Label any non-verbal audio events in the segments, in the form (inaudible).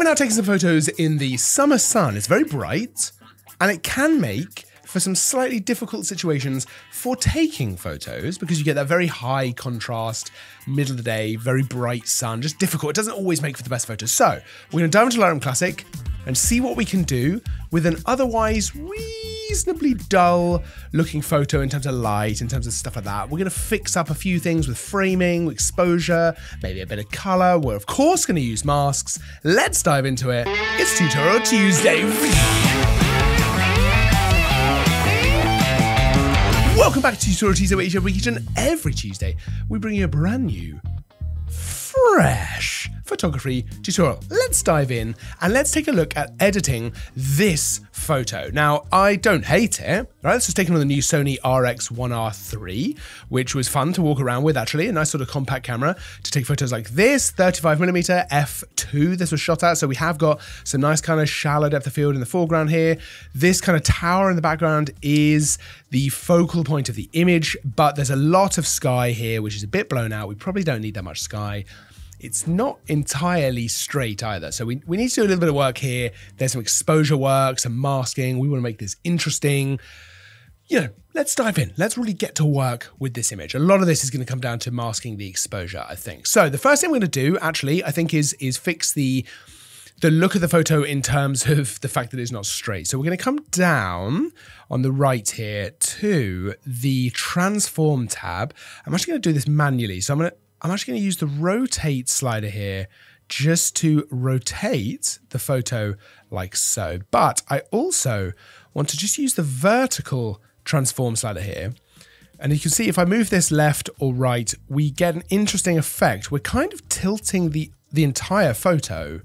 been out taking some photos in the summer sun. It's very bright and it can make for some slightly difficult situations for taking photos because you get that very high contrast, middle of the day, very bright sun, just difficult. It doesn't always make for the best photos. So we're to dive into Lightroom Classic and see what we can do with an otherwise reasonably dull looking photo in terms of light, in terms of stuff like that. We're going to fix up a few things with framing, exposure, maybe a bit of color. We're of course going to use masks. Let's dive into it. It's Tutorial Tuesday. Welcome back to Tutorial Tuesday, where each and every Tuesday we bring you a brand new, fresh photography tutorial. Let's dive in and let's take a look at editing this photo. Now, I don't hate it, right? Let's just take another new Sony RX1R3, which was fun to walk around with actually, a nice sort of compact camera to take photos like this, 35mm f2 this was shot at. So we have got some nice kind of shallow depth of field in the foreground here. This kind of tower in the background is the focal point of the image, but there's a lot of sky here, which is a bit blown out. We probably don't need that much sky it's not entirely straight either. So we, we need to do a little bit of work here. There's some exposure work, some masking. We want to make this interesting. You know, let's dive in. Let's really get to work with this image. A lot of this is going to come down to masking the exposure, I think. So the first thing we're going to do, actually, I think is is fix the the look of the photo in terms (laughs) of the fact that it's not straight. So we're going to come down on the right here to the transform tab. I'm actually going to do this manually. So I'm going to I'm actually going to use the rotate slider here just to rotate the photo like so. But I also want to just use the vertical transform slider here. And you can see if I move this left or right, we get an interesting effect. We're kind of tilting the, the entire photo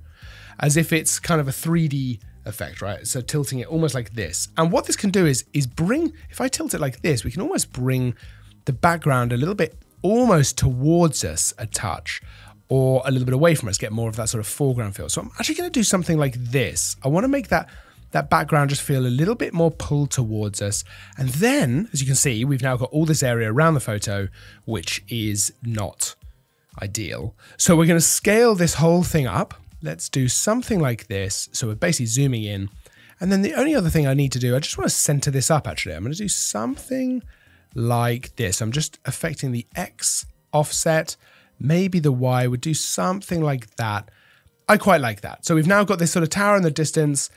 as if it's kind of a 3D effect, right? So tilting it almost like this. And what this can do is, is bring, if I tilt it like this, we can almost bring the background a little bit almost towards us a touch or a little bit away from us, get more of that sort of foreground feel. So I'm actually going to do something like this. I want to make that that background just feel a little bit more pulled towards us. And then, as you can see, we've now got all this area around the photo, which is not ideal. So we're going to scale this whole thing up. Let's do something like this. So we're basically zooming in. And then the only other thing I need to do, I just want to center this up actually. I'm going to do something like this. I'm just affecting the X offset. Maybe the Y would do something like that. I quite like that. So we've now got this sort of tower in the distance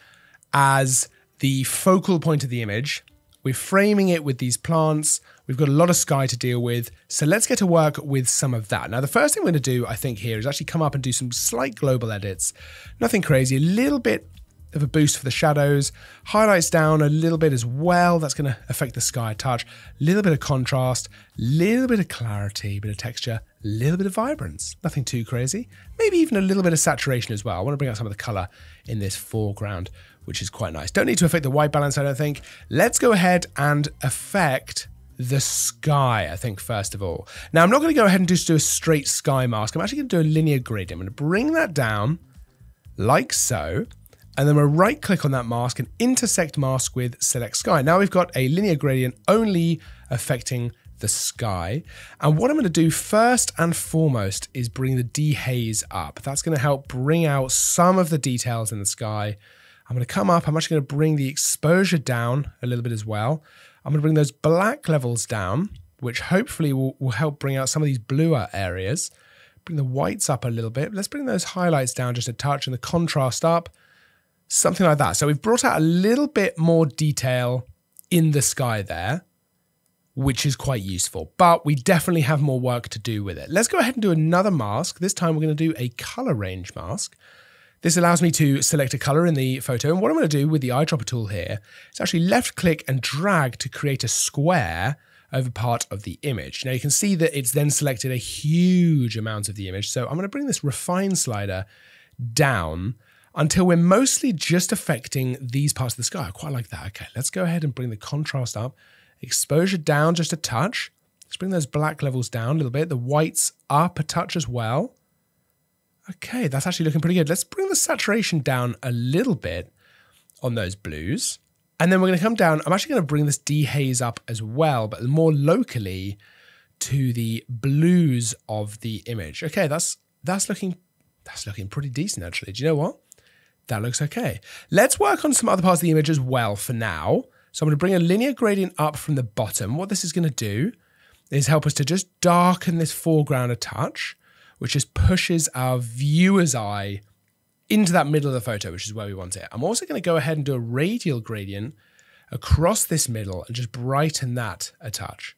as the focal point of the image. We're framing it with these plants. We've got a lot of sky to deal with. So let's get to work with some of that. Now, the first thing we're going to do, I think, here is actually come up and do some slight global edits. Nothing crazy, a little bit of a boost for the shadows. Highlights down a little bit as well. That's going to affect the sky touch. A little bit of contrast, a little bit of clarity, a bit of texture, a little bit of vibrance. Nothing too crazy. Maybe even a little bit of saturation as well. I want to bring out some of the color in this foreground, which is quite nice. Don't need to affect the white balance, I don't think. Let's go ahead and affect the sky, I think, first of all. Now, I'm not going to go ahead and just do a straight sky mask. I'm actually going to do a linear gradient. I'm going to bring that down like so and then we'll right click on that mask and intersect mask with select sky. Now we've got a linear gradient only affecting the sky. And what I'm going to do first and foremost is bring the dehaze up. That's going to help bring out some of the details in the sky. I'm going to come up. I'm actually going to bring the exposure down a little bit as well. I'm going to bring those black levels down, which hopefully will, will help bring out some of these bluer areas. Bring the whites up a little bit. Let's bring those highlights down just a touch and the contrast up something like that. So we've brought out a little bit more detail in the sky there, which is quite useful, but we definitely have more work to do with it. Let's go ahead and do another mask. This time we're going to do a color range mask. This allows me to select a color in the photo. And what I'm going to do with the eyedropper tool here is actually left click and drag to create a square over part of the image. Now you can see that it's then selected a huge amount of the image. So I'm going to bring this refine slider down until we're mostly just affecting these parts of the sky. I quite like that. Okay, let's go ahead and bring the contrast up. Exposure down just a touch. Let's bring those black levels down a little bit. The whites up a touch as well. Okay, that's actually looking pretty good. Let's bring the saturation down a little bit on those blues. And then we're going to come down. I'm actually going to bring this dehaze up as well, but more locally to the blues of the image. Okay, that's that's looking that's looking pretty decent actually. Do you know what? That looks okay. Let's work on some other parts of the image as well for now. So I'm going to bring a linear gradient up from the bottom. What this is going to do is help us to just darken this foreground a touch, which just pushes our viewer's eye into that middle of the photo, which is where we want it. I'm also going to go ahead and do a radial gradient across this middle and just brighten that a touch.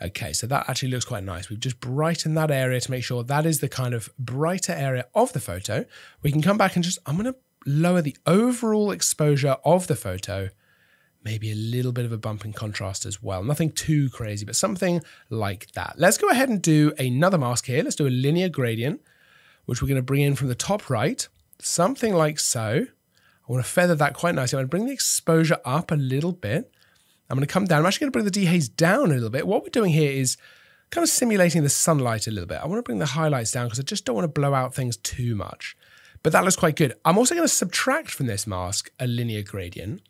Okay, so that actually looks quite nice. We've just brightened that area to make sure that is the kind of brighter area of the photo. We can come back and just, I'm going to lower the overall exposure of the photo, maybe a little bit of a bump in contrast as well. Nothing too crazy, but something like that. Let's go ahead and do another mask here. Let's do a linear gradient, which we're going to bring in from the top right, something like so. I want to feather that quite nicely. I'm going to bring the exposure up a little bit. I'm going to come down. I'm actually going to bring the dehaze down a little bit. What we're doing here is kind of simulating the sunlight a little bit. I want to bring the highlights down because I just don't want to blow out things too much. But that looks quite good. I'm also going to subtract from this mask a linear gradient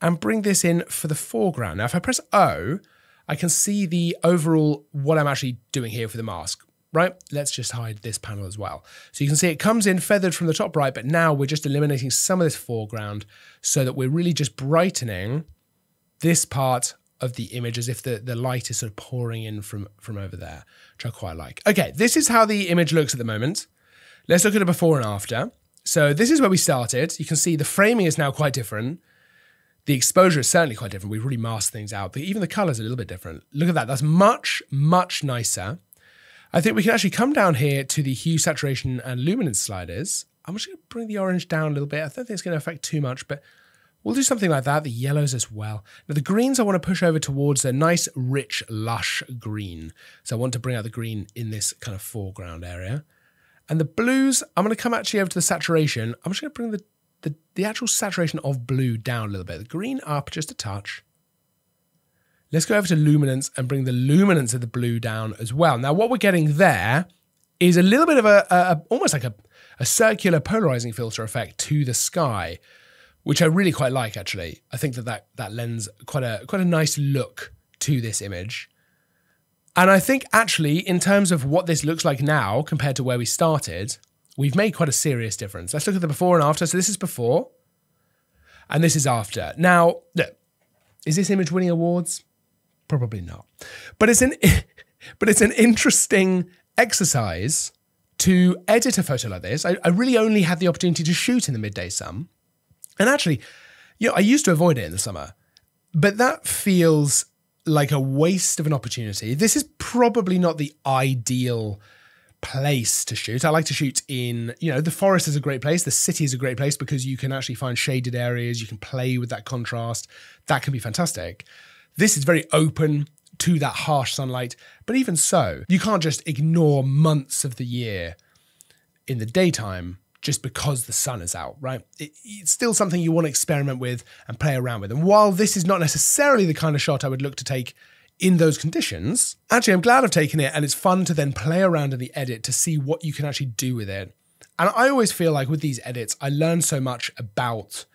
and bring this in for the foreground. Now, if I press O, I can see the overall, what I'm actually doing here for the mask right? Let's just hide this panel as well. So you can see it comes in feathered from the top right, but now we're just eliminating some of this foreground so that we're really just brightening this part of the image as if the, the light is sort of pouring in from, from over there, which I quite like. Okay, this is how the image looks at the moment. Let's look at a before and after. So this is where we started. You can see the framing is now quite different. The exposure is certainly quite different. We've really masked things out. But even the color's are a little bit different. Look at that. That's much, much nicer. I think we can actually come down here to the hue, saturation, and luminance sliders. I'm just going to bring the orange down a little bit. I don't think it's going to affect too much, but we'll do something like that. The yellows as well. Now the greens I want to push over towards a nice, rich, lush green. So I want to bring out the green in this kind of foreground area. And the blues, I'm going to come actually over to the saturation. I'm just going to bring the, the, the actual saturation of blue down a little bit. The green up just a touch. Let's go over to luminance and bring the luminance of the blue down as well. Now, what we're getting there is a little bit of a, a almost like a, a circular polarizing filter effect to the sky, which I really quite like. Actually, I think that that, that lends quite a quite a nice look to this image. And I think actually, in terms of what this looks like now compared to where we started, we've made quite a serious difference. Let's look at the before and after. So this is before, and this is after. Now, look, is this image winning awards? Probably not. But it's an (laughs) but it's an interesting exercise to edit a photo like this. I, I really only had the opportunity to shoot in the midday sun. And actually, you know, I used to avoid it in the summer, but that feels like a waste of an opportunity. This is probably not the ideal place to shoot. I like to shoot in, you know, the forest is a great place. The city is a great place because you can actually find shaded areas. You can play with that contrast. That can be fantastic. This is very open to that harsh sunlight, but even so, you can't just ignore months of the year in the daytime just because the sun is out, right? It, it's still something you want to experiment with and play around with. And while this is not necessarily the kind of shot I would look to take in those conditions, actually, I'm glad I've taken it and it's fun to then play around in the edit to see what you can actually do with it. And I always feel like with these edits, I learn so much about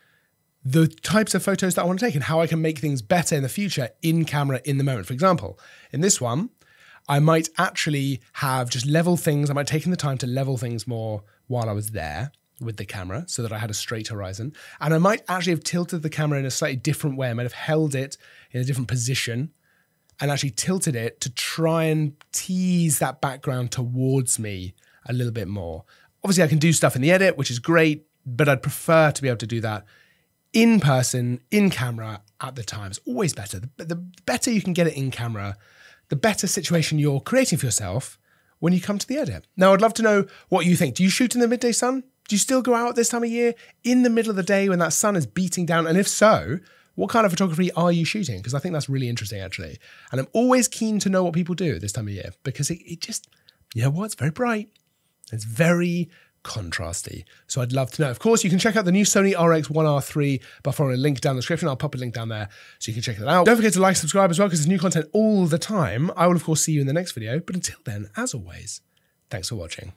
the types of photos that I want to take and how I can make things better in the future in camera in the moment. For example, in this one, I might actually have just level things. I might taken the time to level things more while I was there with the camera so that I had a straight horizon. And I might actually have tilted the camera in a slightly different way. I might have held it in a different position and actually tilted it to try and tease that background towards me a little bit more. Obviously, I can do stuff in the edit, which is great, but I'd prefer to be able to do that in person, in camera at the time. It's always better. The, the better you can get it in camera, the better situation you're creating for yourself when you come to the edit. Now, I'd love to know what you think. Do you shoot in the midday sun? Do you still go out this time of year in the middle of the day when that sun is beating down? And if so, what kind of photography are you shooting? Because I think that's really interesting, actually. And I'm always keen to know what people do this time of year because it, it just, you know what? It's very bright. It's very contrasty. So I'd love to know. Of course, you can check out the new Sony RX1R3 by following a link down the description. I'll pop a link down there so you can check that out. Don't forget to like, subscribe as well because there's new content all the time. I will, of course, see you in the next video. But until then, as always, thanks for watching.